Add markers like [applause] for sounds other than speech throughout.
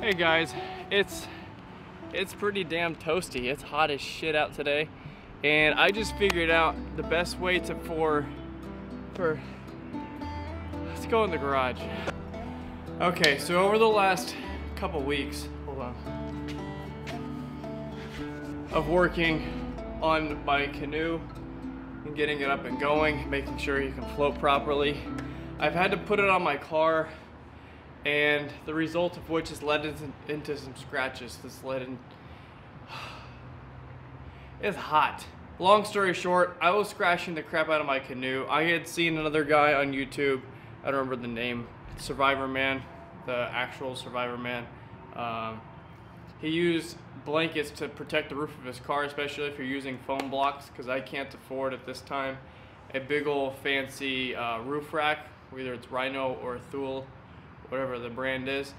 Hey guys, it's it's pretty damn toasty. It's hot as shit out today. And I just figured out the best way to for for let's go in the garage. Okay, so over the last couple weeks, hold on, of working on my canoe and getting it up and going, making sure you can float properly, I've had to put it on my car and the result of which has led into, some scratches. This led in. [sighs] it's hot. Long story short, I was scratching the crap out of my canoe. I had seen another guy on YouTube. I don't remember the name. Survivor Man, the actual Survivor Man. Um, he used blankets to protect the roof of his car, especially if you're using foam blocks, because I can't afford at this time a big old fancy uh, roof rack, whether it's Rhino or Thule whatever the brand is.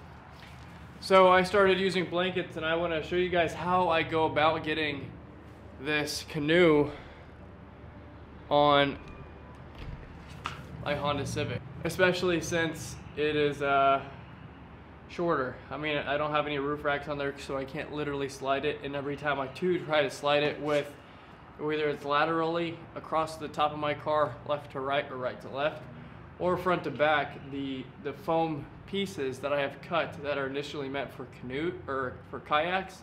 So I started using blankets and I want to show you guys how I go about getting this canoe on my Honda Civic. Especially since it is uh, shorter. I mean, I don't have any roof racks on there so I can't literally slide it and every time I do try to slide it with whether it's laterally across the top of my car, left to right or right to left, or front to back, the, the foam pieces that I have cut that are initially meant for canoe or for kayaks,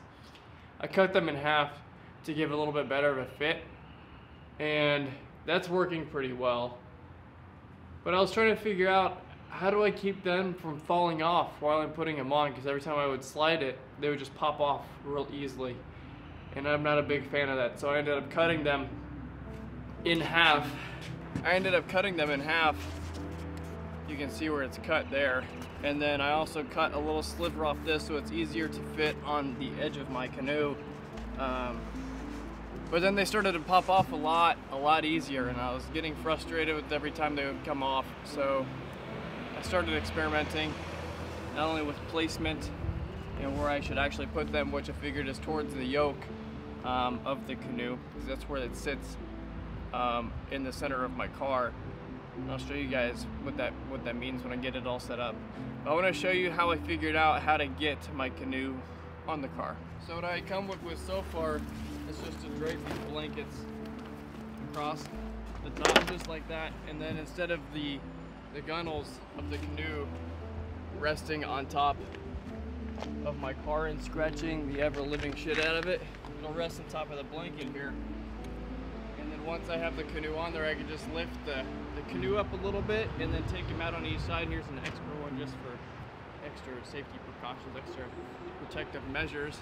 I cut them in half to give a little bit better of a fit. And that's working pretty well. But I was trying to figure out how do I keep them from falling off while I'm putting them on because every time I would slide it, they would just pop off real easily. And I'm not a big fan of that. So I ended up cutting them in half. I ended up cutting them in half you can see where it's cut there. And then I also cut a little sliver off this so it's easier to fit on the edge of my canoe. Um, but then they started to pop off a lot, a lot easier and I was getting frustrated with every time they would come off. So I started experimenting not only with placement and where I should actually put them, which I figured is towards the yoke um, of the canoe, because that's where it sits um, in the center of my car. I'll show you guys what that what that means when I get it all set up. I want to show you how I figured out how to get my canoe on the car. So what I come up with so far is just to drape these blankets across the top just like that and then instead of the the gunnels of the canoe resting on top of my car and scratching the ever-living shit out of it, it'll rest on top of the blanket here And then once I have the canoe on there, I can just lift the, the canoe up a little bit and then take them out on each side. Here's an extra one just for extra safety precautions, extra protective measures.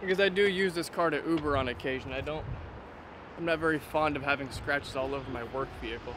Because I do use this car to Uber on occasion. I don't, I'm not very fond of having scratches all over my work vehicle.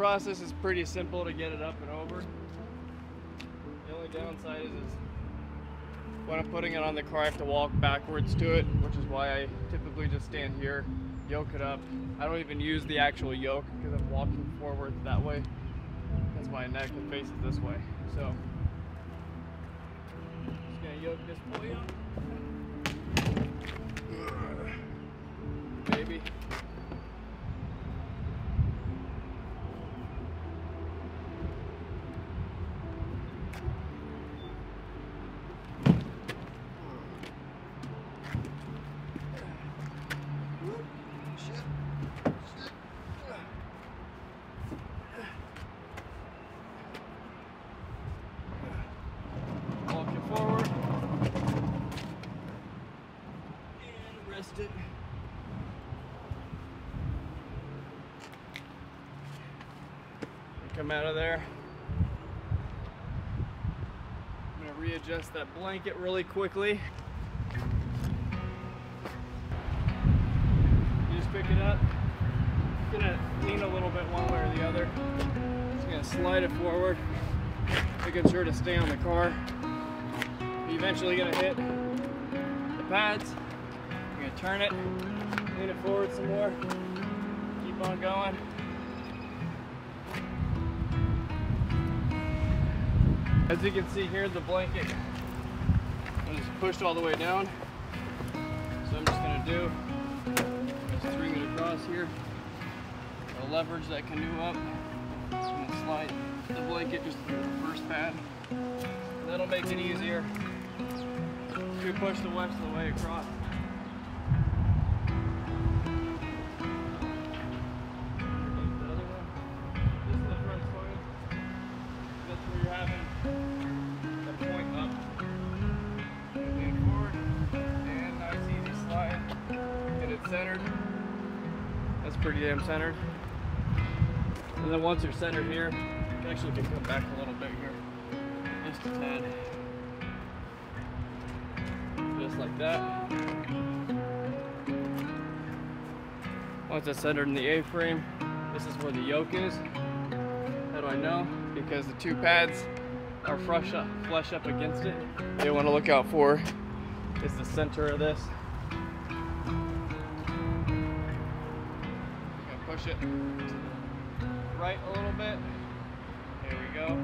Process is pretty simple to get it up and over. The only downside is, is when I'm putting it on the car I have to walk backwards to it, which is why I typically just stand here, yoke it up. I don't even use the actual yoke because I'm walking forward that way. That's my neck and faces this way. So just gonna yoke this boy up. Baby. it. Come out of there. I'm gonna readjust that blanket really quickly. You just pick it up. It's gonna lean a little bit one way or the other. gonna slide it forward, making sure to stay on the car. You're eventually gonna hit the pads. You're gonna turn it, lean it forward some more, keep on going. As you can see here, the blanket is pushed all the way down. So I'm just gonna do, just string it across here. I'll leverage that canoe up. Just gonna slide the blanket just through the first pad. That'll make it easier to push the of the way across. That's pretty damn centered. And then once you're centered here, you actually can come back a little bit here. Just a tad. Just like that. Once it's centered in the A-frame, this is where the yoke is. How do I know? Because the two pads are flush up, flush up against it. You want to look out for is the center of this. Push it right a little bit. There we go.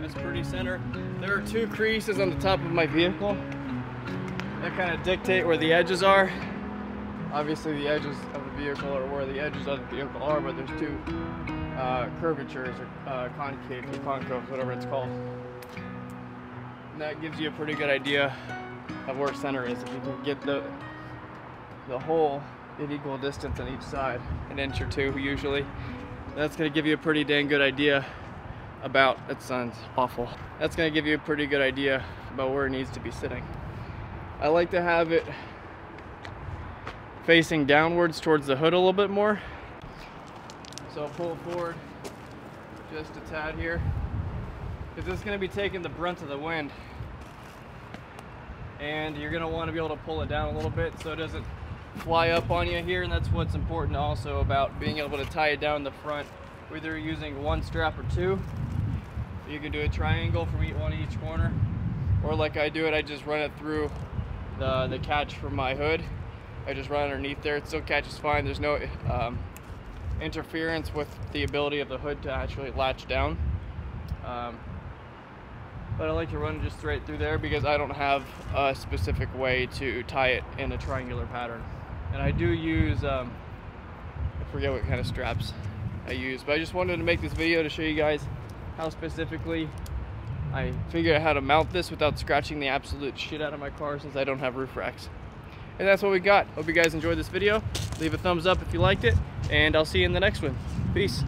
That's pretty center. There are two creases on the top of my vehicle that kind of dictate where the edges are. Obviously the edges of the vehicle are where the edges of the vehicle are, but there's two uh, curvatures or uh, concaves or concoves, whatever it's called. And that gives you a pretty good idea of where center is. If you can get the the hole at equal distance on each side, an inch or two usually, that's gonna give you a pretty dang good idea about, that sounds awful. That's gonna give you a pretty good idea about where it needs to be sitting. I like to have it facing downwards towards the hood a little bit more. So I'll pull it forward just a tad here. Because going to be taking the brunt of the wind. And you're going to want to be able to pull it down a little bit so it doesn't fly up on you here. And that's what's important also about being able to tie it down the front. Whether you're using one strap or two. You can do a triangle from each one each corner. Or like I do it, I just run it through the, the catch from my hood. I just run underneath there. It still catches fine. There's no um, interference with the ability of the hood to actually latch down. Um, but I like to run just straight through there because I don't have a specific way to tie it in a triangular pattern. And I do use, um, I forget what kind of straps I use, but I just wanted to make this video to show you guys how specifically I figured out how to mount this without scratching the absolute shit out of my car since I don't have roof racks. And that's what we got. Hope you guys enjoyed this video. Leave a thumbs up if you liked it, and I'll see you in the next one. Peace.